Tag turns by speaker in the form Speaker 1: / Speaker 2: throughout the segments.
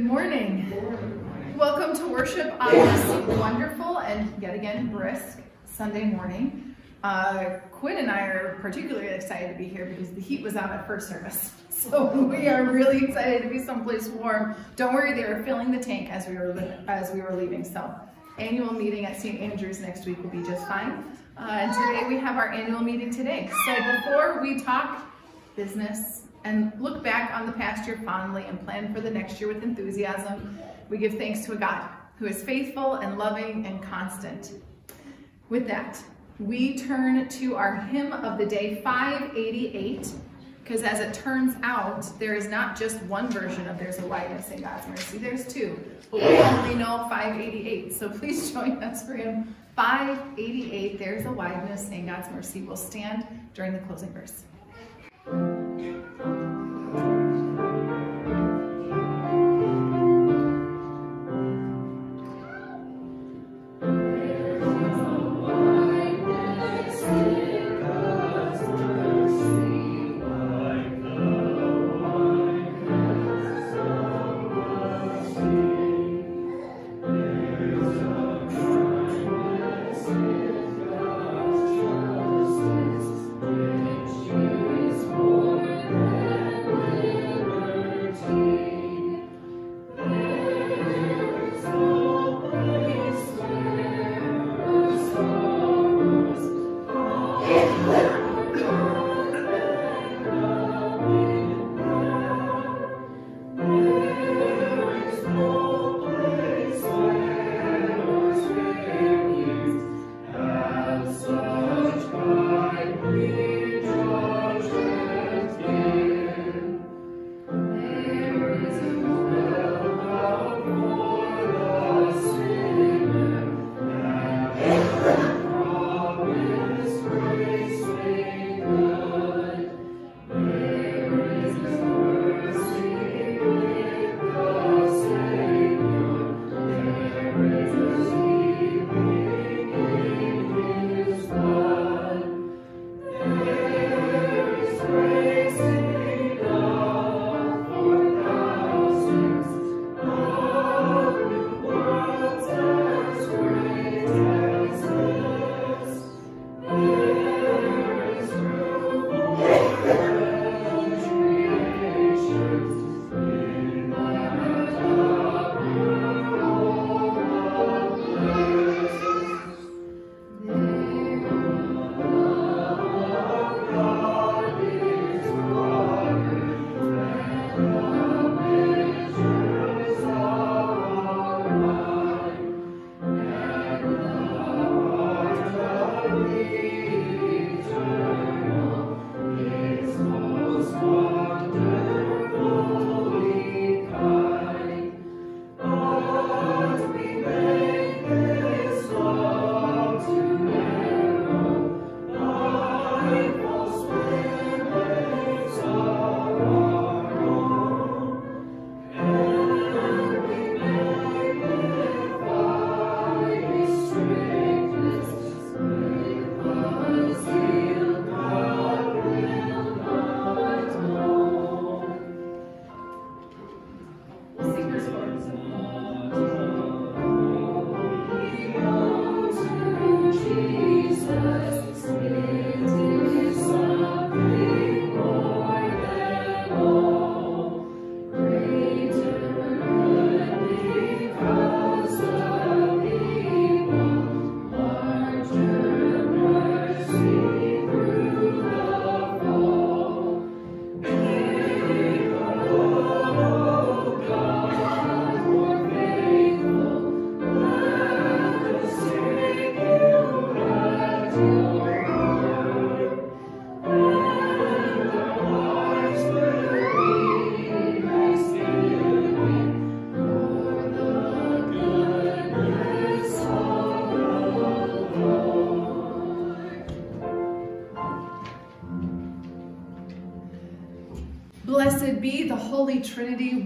Speaker 1: Good morning. Welcome to worship on this wonderful and yet again brisk Sunday morning. Uh, Quinn and I are particularly excited to be here because the heat was out at first service. So we are really excited to be someplace warm. Don't worry, they were filling the tank as we were as we were leaving. So annual meeting at St. Andrews next week will be just fine. Uh, and today we have our annual meeting today. So before we talk business and look back on the past year fondly and plan for the next year with enthusiasm, we give thanks to a God who is faithful and loving and constant. With that, we turn to our hymn of the day 588 because as it turns out, there is not just one version of There's a Wideness in God's Mercy, there's two, but we only know 588. So please join us for hymn 588, There's a Wideness in God's Mercy. We'll stand during the closing verse.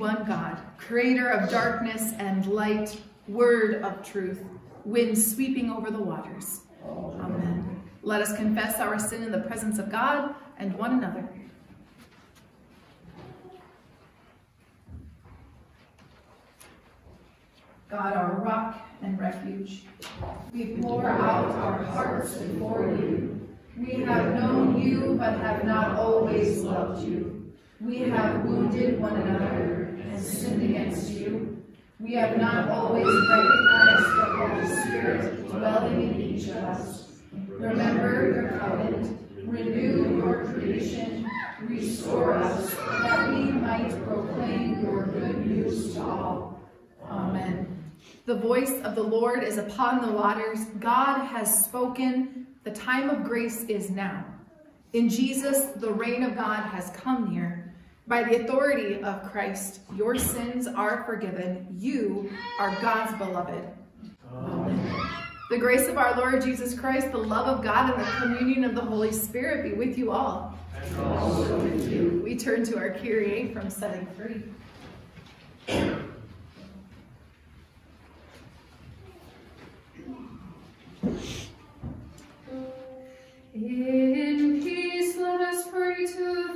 Speaker 1: One God, creator of darkness and light, word of truth, wind sweeping over the waters. Amen. Let us confess our sin in the presence of God and one another.
Speaker 2: God our rock and refuge. We pour out our hearts before you. We have known you, but have not always loved you. We have wounded one another and sinned against you. We have not always recognized the Holy Spirit dwelling in each of us. Remember your covenant, renew your creation, restore us, that we might proclaim your good news to all. Amen. The voice of the Lord is upon the waters. God has spoken. The time of grace is now. In Jesus, the reign of God has come near. By the authority of Christ, your sins are forgiven. You are God's beloved. Amen. The grace of our Lord Jesus Christ, the love of God, and the communion of the Holy Spirit be with you all.
Speaker 3: And also with you.
Speaker 2: We turn to our Kyrie from Setting Three. In peace let us pray to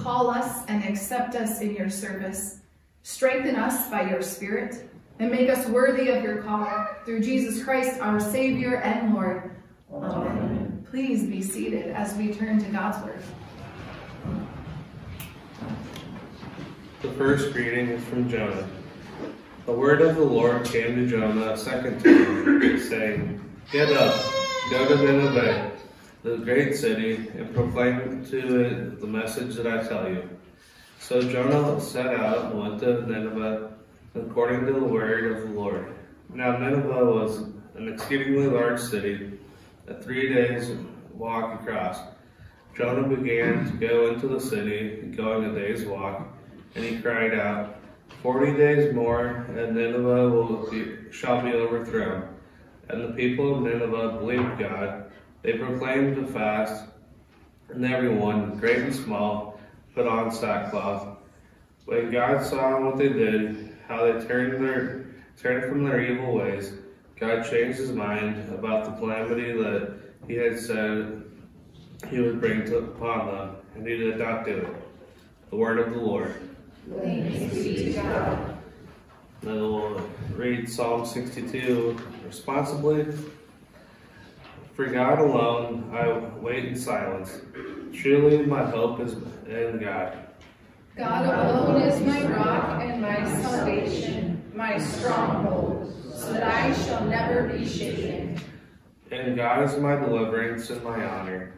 Speaker 2: call us and accept us in your service. Strengthen us by your Spirit and make us worthy of your call through Jesus Christ, our Savior and Lord. Amen. Please be seated as we turn to God's Word.
Speaker 4: The first reading is from Jonah. The word of the Lord came to Jonah a second time, saying, Get up, go to Nineveh, the great city, and proclaim to it the message that I tell you. So Jonah set out and went to Nineveh according to the word of the Lord. Now Nineveh was an exceedingly large city, a three days walk across. Jonah began to go into the city, going a day's walk, and he cried out, Forty days more, and Nineveh will be, shall be overthrown. And the people of Nineveh believed God. They proclaimed a fast, and everyone, great and small, put on sackcloth. When God saw what they did, how they turned their turned from their evil ways, God changed his mind about the calamity that he had said he would bring to, upon them, and he did not do it. The word of the Lord.
Speaker 3: Thanks be to God.
Speaker 4: Then we'll read Psalm 62 responsibly. For God alone I wait in silence. Truly my hope is in God.
Speaker 2: God alone is my rock and my salvation, my stronghold, so that I shall never be shaken.
Speaker 4: And God is my deliverance and my honor.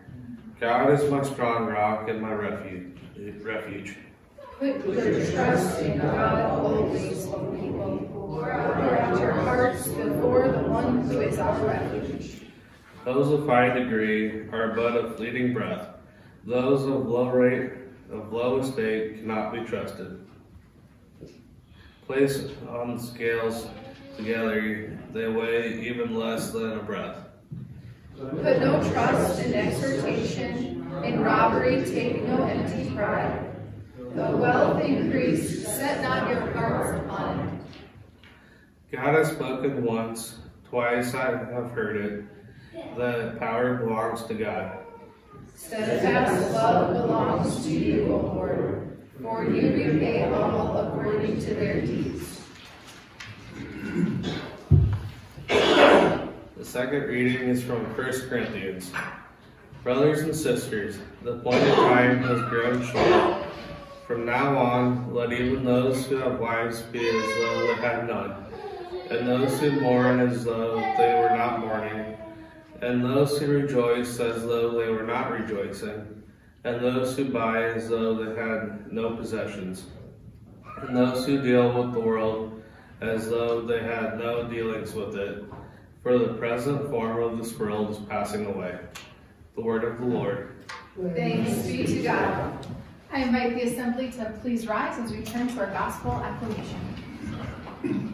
Speaker 4: God is my strong rock and my refuge. refuge.
Speaker 2: Put your trust in God always, O people. Pour out your hearts before the one who is our refuge.
Speaker 4: Those of high degree are but a fleeting breath. Those of low rate, of low estate cannot be trusted. Placed on the scales together, they weigh even less than a breath.
Speaker 2: Put no trust in exhortation, in robbery take no empty pride. Though wealth increase, set not your hearts upon it.
Speaker 4: God has spoken once, twice I have heard it, that power belongs to God.
Speaker 2: Steadfast love belongs to you, O Lord, for you repay all according to their deeds.
Speaker 4: The second reading is from 1 Corinthians. Brothers and sisters, the appointed time has grown short. From now on, let even those who have wives be as though they had none, and those who mourn as though they were not mourning, and those who rejoice as though they were not rejoicing, and those who buy as though they had no possessions, and those who deal with the world as though they had no dealings with it, for the present form of this world is passing away. The word of the Lord.
Speaker 2: Thanks be to God. I invite the assembly to please rise as we turn to our gospel acclamation.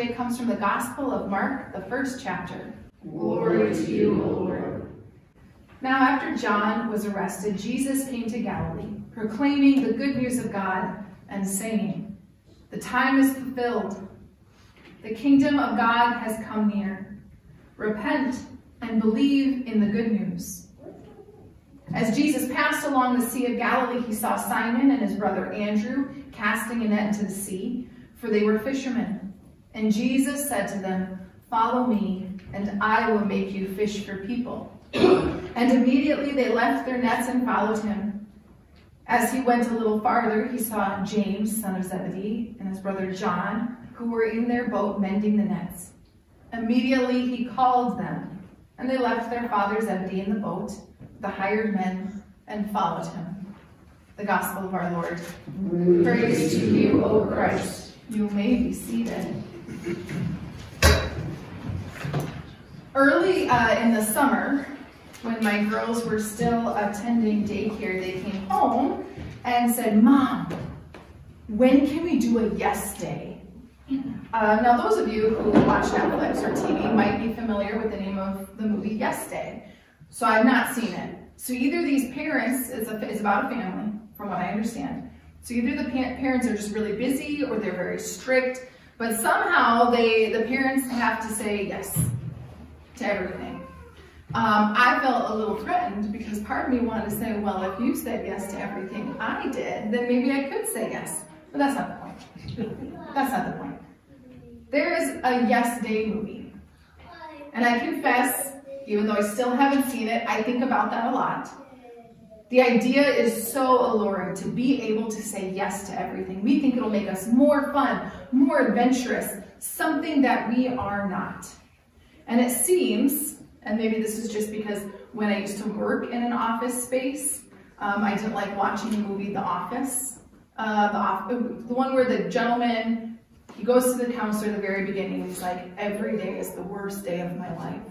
Speaker 2: Today comes from the Gospel of Mark, the first chapter.
Speaker 3: Glory to you, O Lord.
Speaker 2: Now, after John was arrested, Jesus came to Galilee, proclaiming the good news of God and saying, The time is fulfilled. The kingdom of God has come near. Repent and believe in the good news. As Jesus passed along the Sea of Galilee, he saw Simon and his brother Andrew casting a net into the sea, for they were fishermen. And Jesus said to them, Follow me, and I will make you fish for people. And immediately they left their nets and followed him. As he went a little farther, he saw James, son of Zebedee, and his brother John, who were in their boat mending the nets. Immediately he called them, and they left their father Zebedee in the boat, the hired men, and followed him. The Gospel of our Lord. Praise to you, O Christ. You may be seated. Early uh, in the summer, when my girls were still attending daycare, they came home and said, Mom, when can we do a yes day? Uh, now, those of you who watch Netflix or TV might be familiar with the name of the movie Yes Day. So I've not seen it. So either these parents, is a, it's about a family, from what I understand. So either the pa parents are just really busy or they're very strict, but somehow they, the parents have to say yes to everything. Um, I felt a little threatened because part of me wanted to say, well, if you said yes to everything I did, then maybe I could say yes. But that's not the point. That's not the point. There is a Yes Day movie. And I confess, even though I still haven't seen it, I think about that a lot. The idea is so alluring to be able to say yes to everything. We think it'll make us more fun, more adventurous, something that we are not. And it seems and maybe this is just because when I used to work in an office space, um, I didn't like watching the movie The Office. Uh, the, off the one where the gentleman, he goes to the counselor at the very beginning, and he's like, every day is the worst day of my life.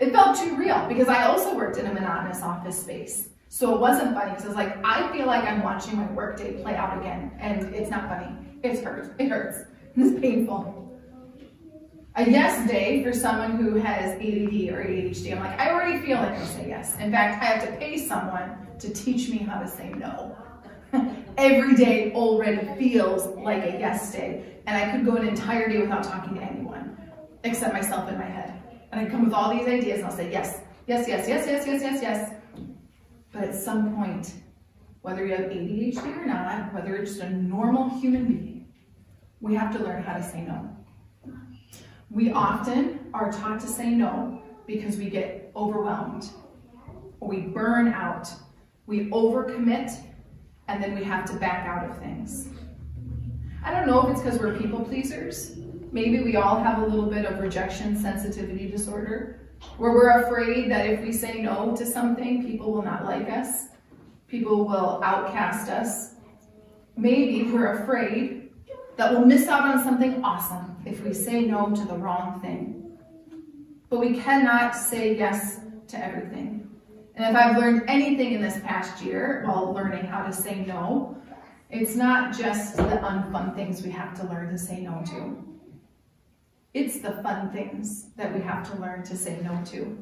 Speaker 2: It felt too real because I also worked in a monotonous office space. So it wasn't funny because I was like, I feel like I'm watching my workday play out again and it's not funny. It's hurt. It hurts. It's painful a yes day for someone who has ADD or ADHD. I'm like, I already feel like I say yes. In fact, I have to pay someone to teach me how to say no. Every day already feels like a yes day. And I could go an entire day without talking to anyone except myself in my head. And I come with all these ideas and I'll say yes, yes, yes, yes, yes, yes, yes, yes. But at some point, whether you have ADHD or not, whether it's just a normal human being, we have to learn how to say no. We often are taught to say no because we get overwhelmed we burn out. We overcommit and then we have to back out of things. I don't know if it's because we're people pleasers. Maybe we all have a little bit of rejection sensitivity disorder where we're afraid that if we say no to something, people will not like us. People will outcast us. Maybe we're afraid that we'll miss out on something awesome if we say no to the wrong thing. But we cannot say yes to everything. And if I've learned anything in this past year while learning how to say no, it's not just the unfun things we have to learn to say no to. It's the fun things that we have to learn to say no to.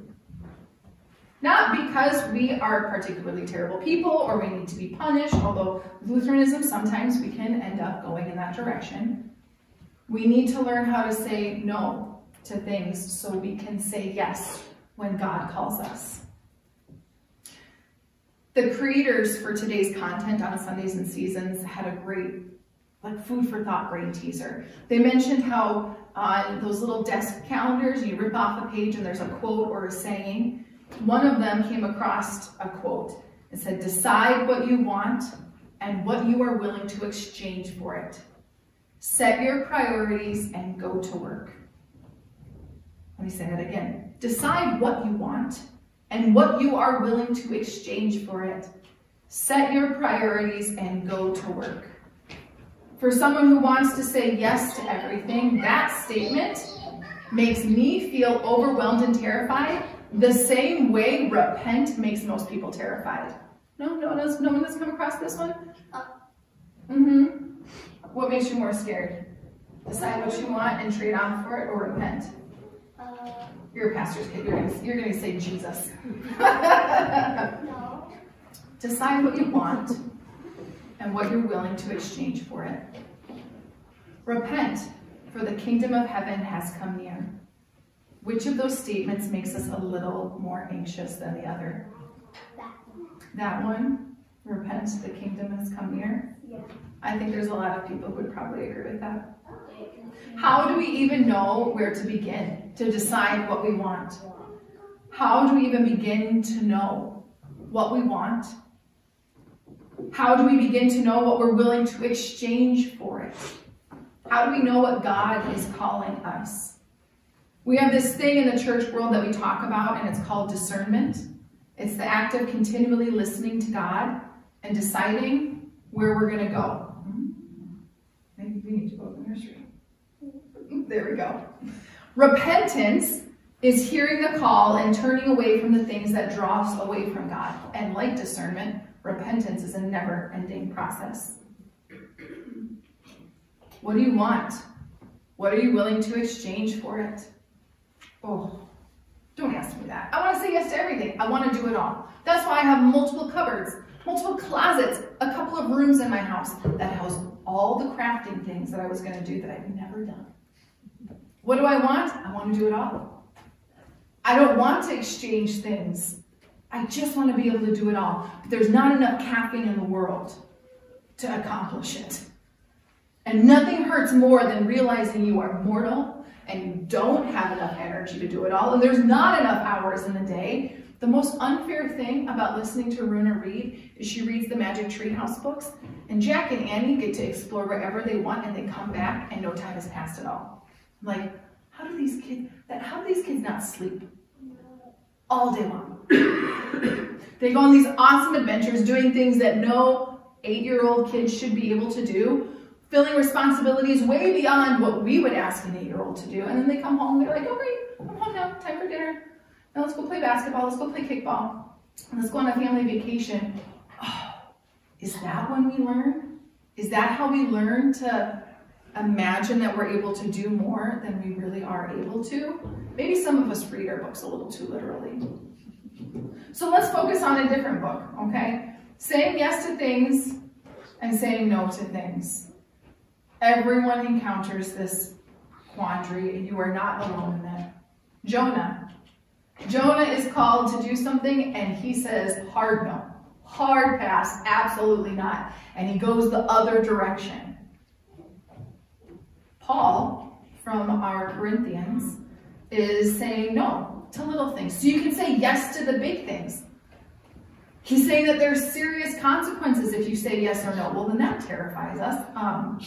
Speaker 2: Not because we are particularly terrible people or we need to be punished, although Lutheranism sometimes we can end up going in that direction. We need to learn how to say no to things so we can say yes when God calls us. The creators for today's content on Sundays and Seasons had a great like food for thought brain teaser. They mentioned how on those little desk calendars, you rip off a page and there's a quote or a saying. One of them came across a quote. It said, decide what you want and what you are willing to exchange for it. Set your priorities and go to work. Let me say that again. Decide what you want and what you are willing to exchange for it. Set your priorities and go to work. For someone who wants to say yes to everything, that statement makes me feel overwhelmed and terrified the same way repent makes most people terrified. No, no one has, no one has come across this one? Mm-hmm. What makes you more scared? Decide what you want and trade off for it or repent? You're a pastor's kid. You're gonna, you're gonna say Jesus. no. Decide what you want and what you're willing to exchange for it. Repent, for the kingdom of heaven has come near. Which of those statements makes us a little more anxious than the other? That one. Repent, the kingdom has come near. Yeah. I think there's a lot of people who would probably agree with that. How do we even know where to begin to decide what we want? How do we even begin to know what we want? How do we begin to know what we're willing to exchange for it? How do we know what God is calling us? We have this thing in the church world that we talk about, and it's called discernment. It's the act of continually listening to God and deciding where we're going to go. Hmm? Maybe we need to go to the nursery. There we go. Repentance is hearing the call and turning away from the things that draw us away from God. And like discernment, repentance is a never ending process. What do you want? What are you willing to exchange for it? Oh, don't ask me that. I want to say yes to everything. I want to do it all. That's why I have multiple cupboards, multiple closets, a couple of rooms in my house that house all the crafting things that I was going to do that I've never done. What do I want? I want to do it all. I don't want to exchange things. I just want to be able to do it all. But there's not enough caffeine in the world to accomplish it. And nothing hurts more than realizing you are mortal and you don't have enough energy to do it all, and there's not enough hours in the day. The most unfair thing about listening to Runa read is she reads the Magic Treehouse books, and Jack and Annie get to explore wherever they want, and they come back, and no time has passed at all. Like, these kids? That how do these kids not sleep all day long? they go on these awesome adventures, doing things that no eight-year-old kid should be able to do filling responsibilities way beyond what we would ask an eight-year-old to do. And then they come home, they're like, oh great, I'm home now, time for dinner. Now let's go play basketball, let's go play kickball. Let's go on a family vacation. Oh, is that when we learn? Is that how we learn to imagine that we're able to do more than we really are able to? Maybe some of us read our books a little too literally. So let's focus on a different book, okay? Saying yes to things and saying no to things. Everyone encounters this quandary, and you are not alone in it. Jonah. Jonah is called to do something, and he says, hard no. Hard pass, absolutely not. And he goes the other direction. Paul, from our Corinthians, is saying no to little things. So you can say yes to the big things. He's saying that there's serious consequences if you say yes or no. Well, then that terrifies us. Um,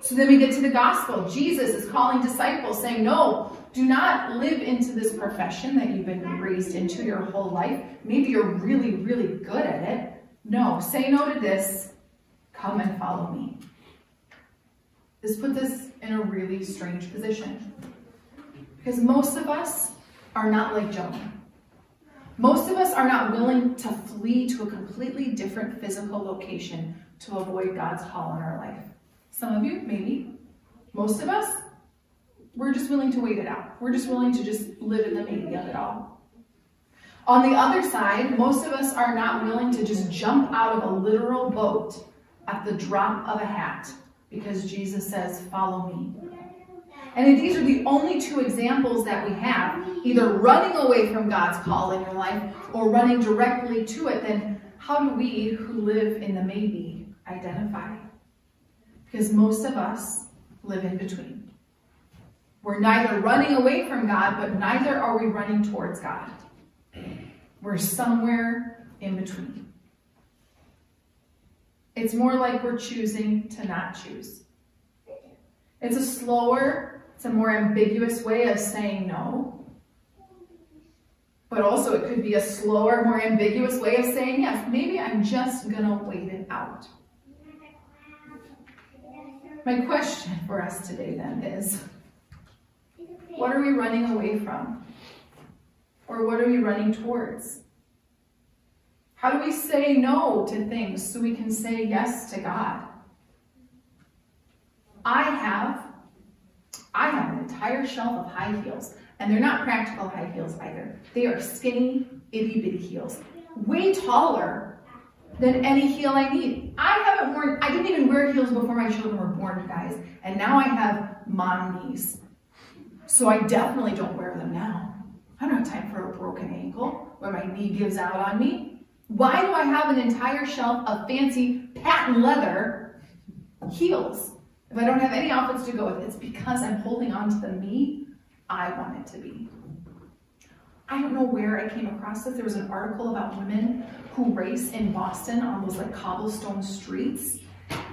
Speaker 2: so then we get to the gospel. Jesus is calling disciples saying, no, do not live into this profession that you've been raised into your whole life. Maybe you're really, really good at it. No, say no to this. Come and follow me. This puts us in a really strange position. Because most of us are not like Jonah. Most of us are not willing to flee to a completely different physical location to avoid God's call in our life. Some of you, maybe. Most of us, we're just willing to wait it out. We're just willing to just live in the maybe of it all. On the other side, most of us are not willing to just jump out of a literal boat at the drop of a hat because Jesus says, follow me. And these are the only two examples that we have, either running away from God's call in your life or running directly to it, then how do we who live in the maybe identify? Because most of us live in between. We're neither running away from God, but neither are we running towards God. We're somewhere in between. It's more like we're choosing to not choose. It's a slower, it's a more ambiguous way of saying no. But also it could be a slower, more ambiguous way of saying yes. Maybe I'm just going to wait it out. My question for us today then is, what are we running away from? Or what are we running towards? How do we say no to things so we can say yes to God? I have, I have an entire shelf of high heels, and they're not practical high heels either. They are skinny, itty bitty heels, way taller than any heel I need. I haven't worn, I didn't even wear heels before my children were born, guys. And now I have mom knees. So I definitely don't wear them now. I don't have time for a broken ankle where my knee gives out on me. Why do I have an entire shelf of fancy patent leather heels? If I don't have any outfits to go with, it's because I'm holding on to the me I want it to be. I don't know where I came across this. There was an article about women who race in Boston on those like cobblestone streets.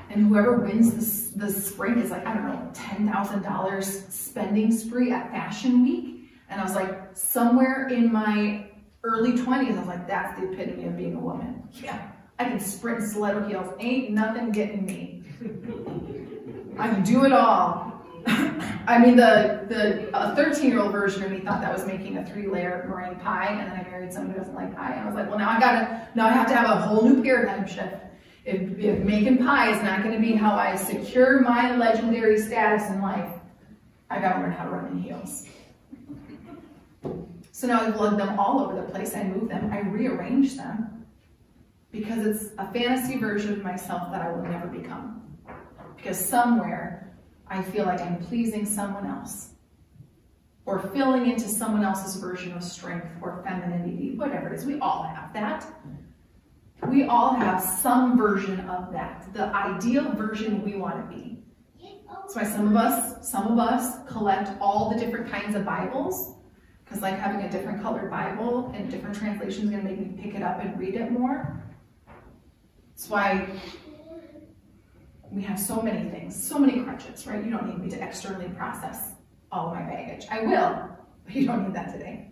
Speaker 2: And whoever wins the, the sprint is like, I don't know, $10,000 spending spree at Fashion Week. And I was like, somewhere in my early 20s, I was like, that's the epitome of being a woman. Yeah, I can sprint in stiletto heels. Ain't nothing getting me. I can do it all. I mean, the the 13 year old version of me thought that was making a three layer meringue pie, and then I married someone who doesn't like pie, and I was like, well, now I gotta now I have to have a whole new paradigm shift. If, if making pie is not going to be how I secure my legendary status in life, I got to learn how to run in heels. So now I've them all over the place. I move them, I rearrange them because it's a fantasy version of myself that I will never become. Because somewhere I feel like I'm pleasing someone else or filling into someone else's version of strength or femininity, whatever it is. We all have that. We all have some version of that, the ideal version we want to be. That's why some of us, some of us collect all the different kinds of Bibles, because like having a different colored Bible and different translations is going to make me pick it up and read it more. That's why we have so many things, so many crutches, right? You don't need me to externally process all of my baggage. I will, but you don't need that today.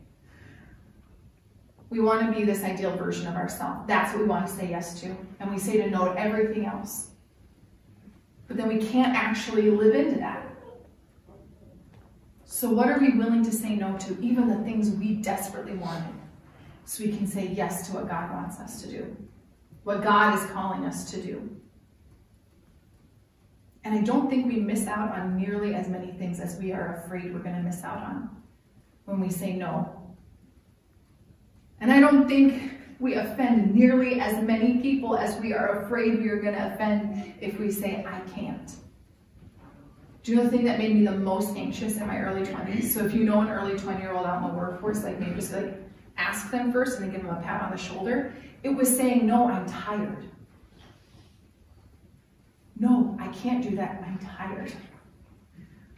Speaker 2: We want to be this ideal version of ourselves. That's what we want to say yes to. And we say to no to everything else. But then we can't actually live into that. So what are we willing to say no to? Even the things we desperately wanted. So we can say yes to what God wants us to do. What God is calling us to do. And I don't think we miss out on nearly as many things as we are afraid we're going to miss out on when we say no. And I don't think we offend nearly as many people as we are afraid we are going to offend if we say, I can't. Do you know the thing that made me the most anxious in my early 20s? So if you know an early 20 year old out in the workforce, like maybe just like ask them first and then give them a pat on the shoulder. It was saying, no, I'm tired. No, I can't do that. I'm tired.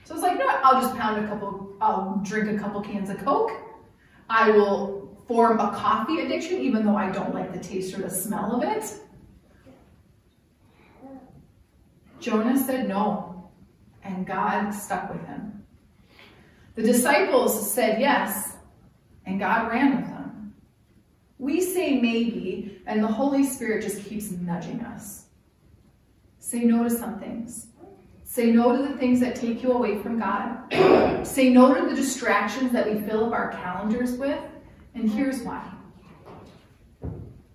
Speaker 2: So it's like, no, I'll just pound a couple, I'll drink a couple cans of Coke. I will form a coffee addiction, even though I don't like the taste or the smell of it. Jonah said no, and God stuck with him. The disciples said yes, and God ran with them. We say maybe, and the Holy Spirit just keeps nudging us. Say no to some things. Say no to the things that take you away from God. Say no to the distractions that we fill up our calendars with. And here's why.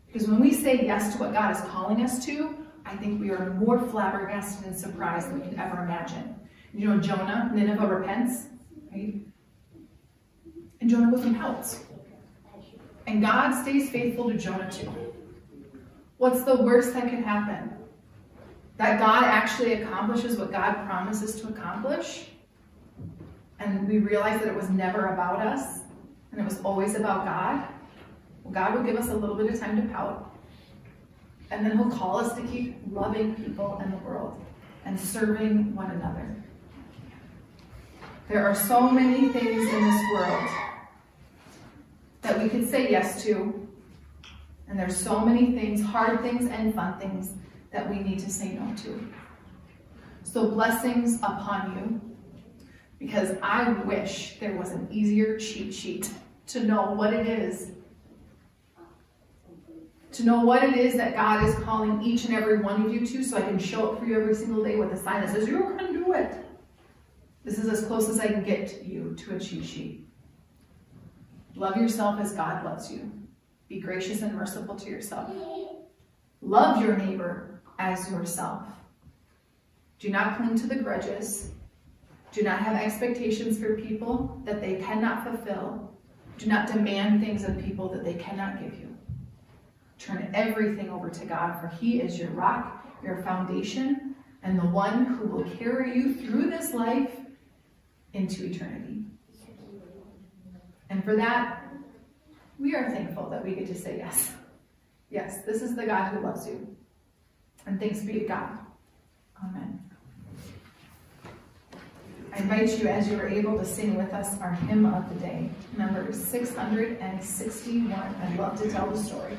Speaker 2: Because when we say yes to what God is calling us to, I think we are more flabbergasted and surprised than we could ever imagine. You know, Jonah, Nineveh repents, right? And Jonah goes and helps. And God stays faithful to Jonah too. What's the worst that could happen? that God actually accomplishes what God promises to accomplish, and we realize that it was never about us, and it was always about God, well, God will give us a little bit of time to pout, and then he'll call us to keep loving people in the world and serving one another. There are so many things in this world that we can say yes to, and there's so many things, hard things and fun things, that we need to say no to. So blessings upon you, because I wish there was an easier cheat sheet to know what it is. To know what it is that God is calling each and every one of you to so I can show up for you every single day with a sign that says, you can do it. This is as close as I can get you to a cheat sheet. Love yourself as God loves you. Be gracious and merciful to yourself. Love your neighbor as yourself. Do not cling to the grudges. Do not have expectations for people that they cannot fulfill. Do not demand things of people that they cannot give you. Turn everything over to God, for He is your rock, your foundation, and the one who will carry you through this life into eternity. And for that, we are thankful that we get to say yes. Yes, this is the God who loves you. And thanks be to God. Amen. I invite you, as you are able, to sing with us our hymn of the day, number 661. I'd love to tell the story.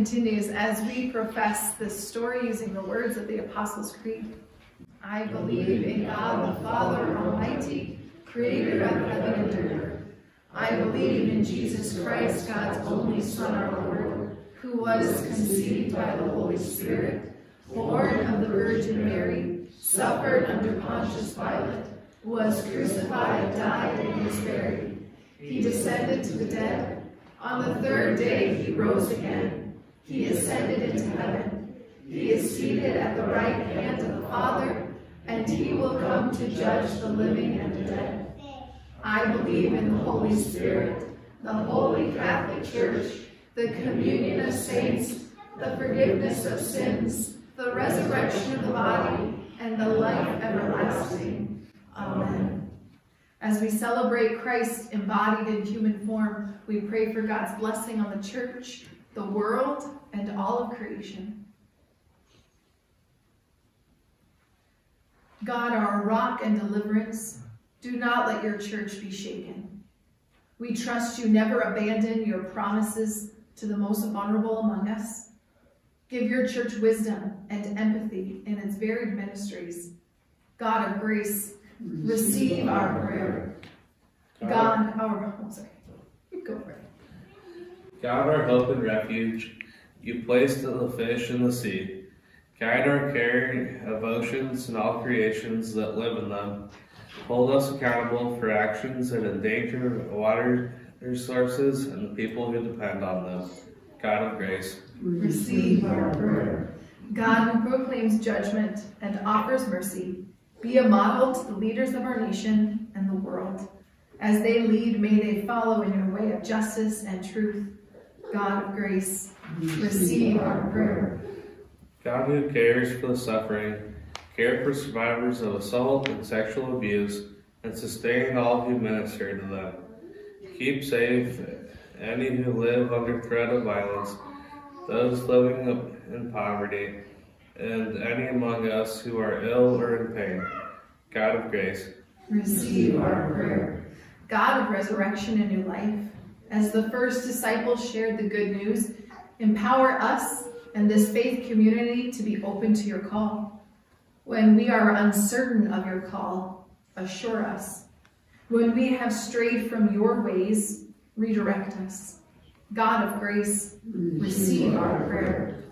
Speaker 2: Continues as we profess this story using the words of the Apostles' Creed. I believe in God the Father Almighty, creator of heaven and earth. I believe in Jesus Christ, God's only Son, our Lord, who was conceived by the Holy Spirit, born of the Virgin Mary, suffered under Pontius Pilate, was crucified, died, and was buried. He descended to the dead. On the third day he rose again. He ascended into heaven. He is seated at the right hand of the Father, and he will come to judge the living and the dead. I believe in the Holy Spirit, the Holy Catholic Church, the communion of saints, the forgiveness of sins, the resurrection of the body, and the life everlasting. Amen. As we celebrate Christ embodied in human form, we pray for God's blessing on the church, the world, and all of creation. God, our rock and deliverance, do not let your church be shaken. We trust you never abandon your promises to the most vulnerable among us. Give your church wisdom and empathy in its varied ministries. God of grace, receive our prayer. God, our, oh, sorry, go for it.
Speaker 4: God, our hope and refuge, you placed the fish in the sea. Guide our care of oceans and all creations that live in them. Hold us accountable for actions that endanger water resources and the people who depend on them. God of grace,
Speaker 2: receive our prayer. God who proclaims judgment and offers mercy, be a model to the leaders of our nation and the world. As they lead, may they follow in your way of justice and truth. God of grace, receive our prayer.
Speaker 4: God who cares for the suffering, care for survivors of assault and sexual abuse, and sustain all who minister to them. Keep safe any who live under threat of violence, those living in poverty, and any among us who are ill or in pain. God of grace,
Speaker 2: receive our prayer. God of resurrection and new life, as the first disciples shared the good news, empower us and this faith community to be open to your call. When we are uncertain of your call, assure us. When we have strayed from your ways, redirect us. God of grace, receive our prayer.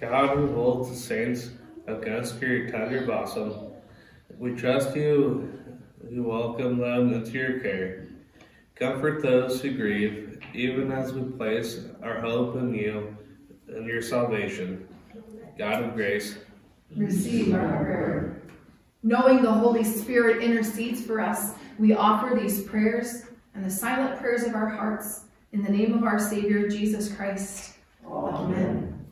Speaker 4: God who holds the saints against your tender bosom, we trust you who welcome them into your care. Comfort those who grieve, even as we place our hope in you and your salvation. God of grace,
Speaker 2: receive our prayer. Knowing the Holy Spirit intercedes for us, we offer these prayers and the silent prayers of our hearts in the name of our Savior, Jesus Christ. Amen.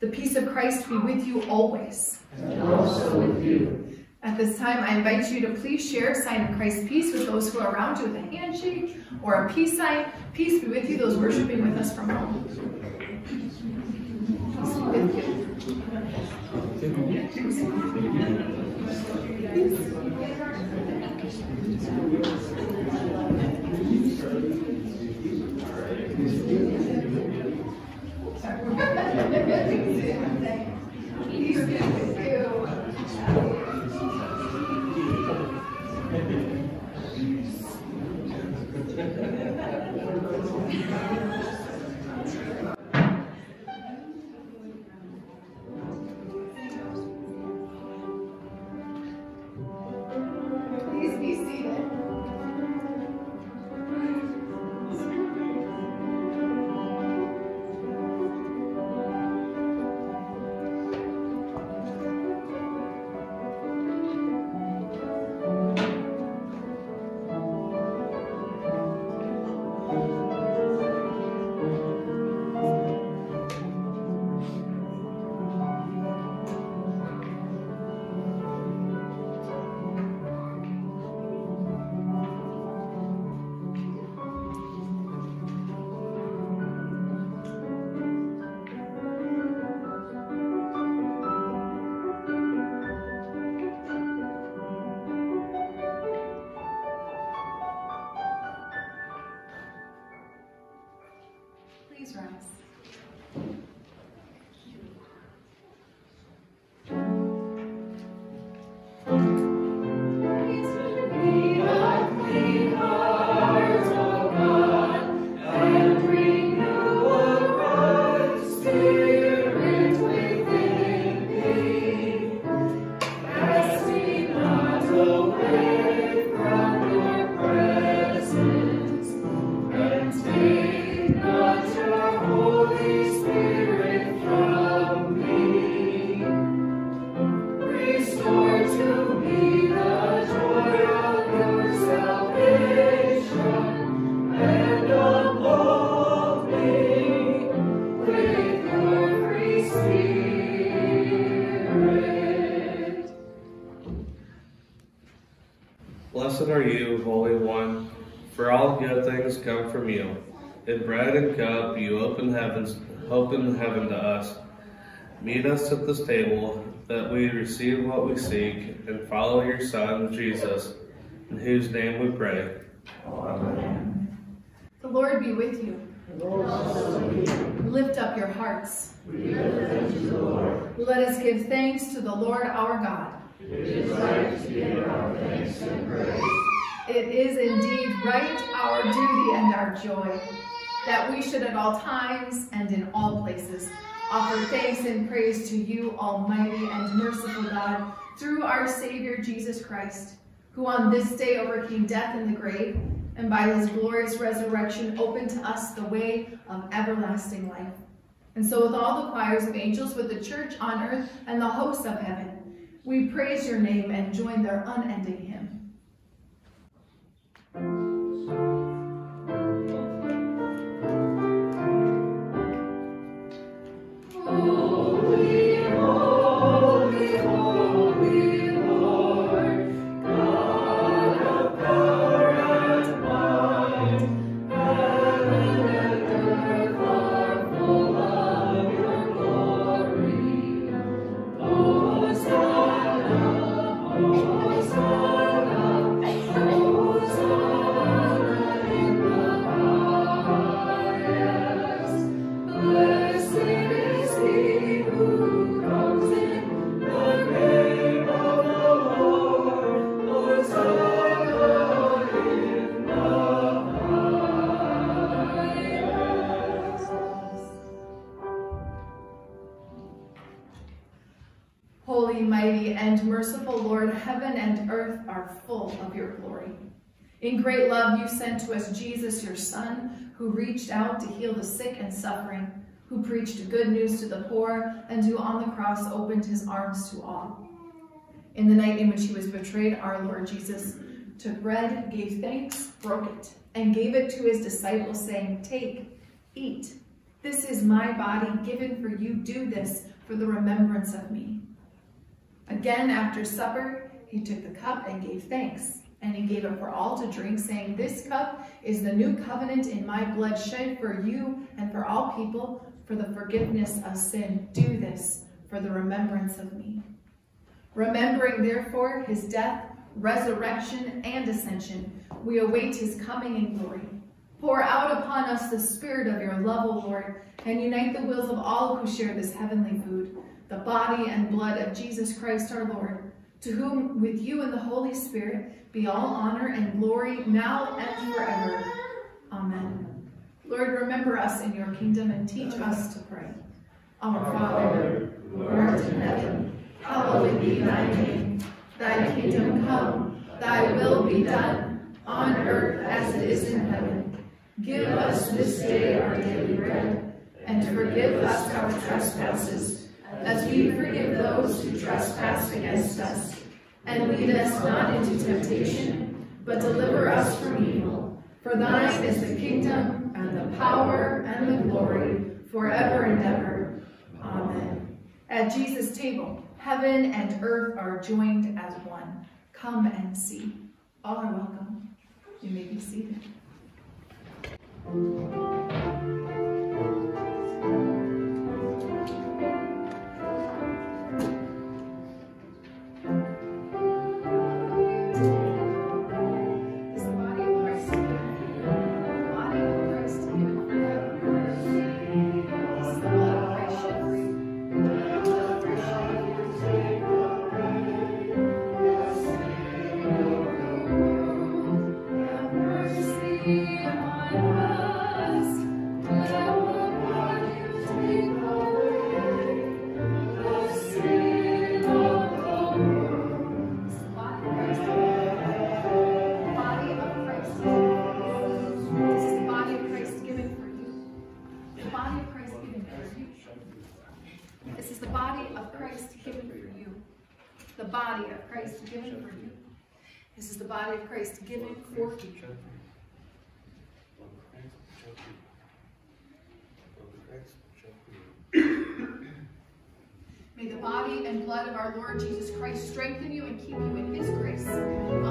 Speaker 2: The peace of Christ be with you always.
Speaker 3: And also with you.
Speaker 2: At this time, I invite you to please share a sign of Christ's peace with those who are around you with a handshake or a peace sign. Peace be with you, those worshiping with us from home. Peace be with you. Peace be with you.
Speaker 4: Blessed are you, Holy One, for all good things come from you. In bread and cup you open heavens, open heaven to us. Meet us at this table, that we receive what we seek, and follow your Son, Jesus, in whose name we pray.
Speaker 2: The Lord be with you. Lift up your hearts. Let us give thanks to the Lord our God. It is indeed right, our duty and our joy, that we should at all times and in all places offer thanks and praise to you, Almighty and merciful God, through our Savior Jesus Christ, who on this day overcame death in the grave, and by his glorious resurrection opened to us the way of everlasting life. And so with all the choirs of angels, with the church on earth, and the hosts of heaven, we praise your name and join their unending hymn. In great love, you sent to us Jesus, your Son, who reached out to heal the sick and suffering, who preached good news to the poor, and who on the cross opened his arms to all. In the night in which he was betrayed, our Lord Jesus took bread, gave thanks, broke it, and gave it to his disciples, saying, Take, eat. This is my body given for you. Do this for the remembrance of me. Again, after supper, he took the cup and gave thanks, and he gave it for all to drink, saying, This cup is the new covenant in my blood shed for you and for all people for the forgiveness of sin. Do this for the remembrance of me. Remembering, therefore, his death, resurrection, and ascension, we await his coming in glory. Pour out upon us the spirit of your love, O Lord, and unite the wills of all who share this heavenly food the body and blood of Jesus Christ our Lord, to whom with you and the Holy Spirit be all honor and glory now and forever. Amen. Lord, remember us in your kingdom and teach us to pray. Our Father, who art in heaven, hallowed be thy name. Thy kingdom come, thy will be done, on earth as it is in heaven. Give us this day our daily bread, and forgive us our trespasses, as we forgive those who trespass against us. And lead us not into temptation, but deliver us from evil. For thine is the kingdom, and the power, and the glory, forever and ever. Amen. At Jesus' table, heaven and earth are joined as one. Come and see. All are welcome. You may be seated. Strengthen you and keep you in his grace.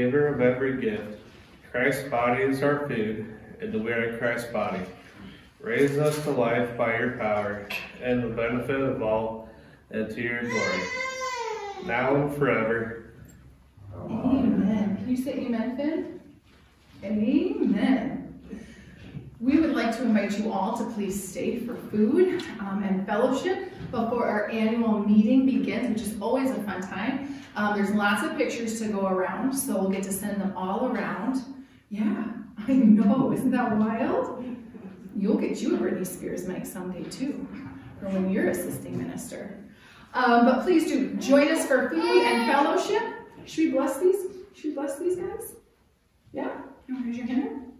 Speaker 4: Giver of every gift. Christ's body is our food, and we are Christ's body. Raise us to life by your power, and the benefit of all, and to your glory, now and forever.
Speaker 1: Amen. Can you say amen, Finn? Amen. We would like to invite you all to please stay for food um, and fellowship before our annual meeting begins, which is always a fun time. Um, there's lots of pictures to go around, so we'll get to send them all around. Yeah, I know. Isn't that wild? You'll get you a Britney Spears mic someday too, or when you're assisting minister. Um, but please do join us for food and fellowship. Should we bless these? Should we bless these guys? Yeah? You want to raise your hand?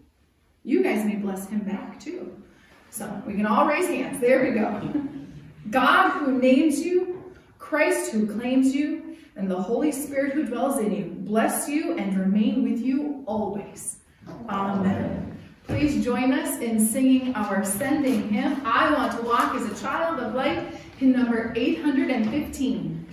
Speaker 1: You guys may bless him back too. So we can all raise hands. There we go. God who names you, Christ who claims you, and the Holy Spirit who dwells in you, bless you and remain with you always. Amen. Please join us in singing our sending hymn, I Want to Walk as a Child of Light, in number 815.